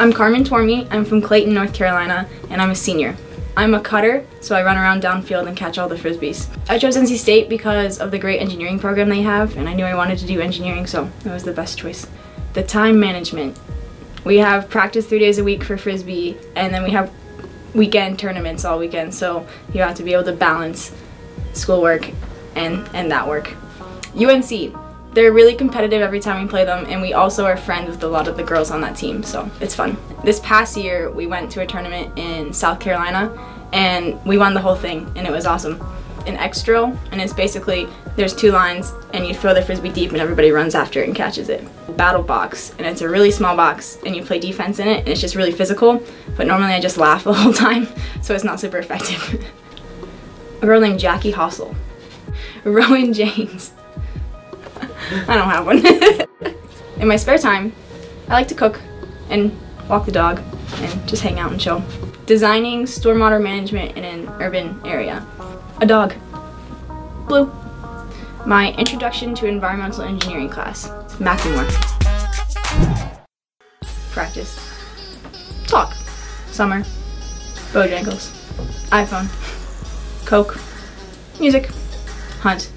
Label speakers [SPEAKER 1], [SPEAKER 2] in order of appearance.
[SPEAKER 1] I'm Carmen Tormey. I'm from Clayton, North Carolina, and I'm a senior. I'm a cutter, so I run around downfield and catch all the frisbees. I chose NC State because of the great engineering program they have, and I knew I wanted to do engineering, so it was the best choice. The time management. We have practice three days a week for frisbee, and then we have weekend tournaments all weekend, so you have to be able to balance schoolwork and, and that work. UNC. They're really competitive every time we play them, and we also are friends with a lot of the girls on that team, so it's fun. This past year, we went to a tournament in South Carolina, and we won the whole thing, and it was awesome. An X drill, and it's basically there's two lines, and you throw the frisbee deep, and everybody runs after it and catches it. Battle box, and it's a really small box, and you play defense in it, and it's just really physical. But normally I just laugh the whole time, so it's not super effective. a girl named Jackie Hossel, Rowan James. I don't have one. In my spare time, I like to cook and walk the dog and just hang out and chill. Designing stormwater management in an urban area. A dog. Blue. My introduction to environmental engineering class. Macklemore. Practice. Talk. Summer. Bojangles. iPhone. Coke. Music. Hunt.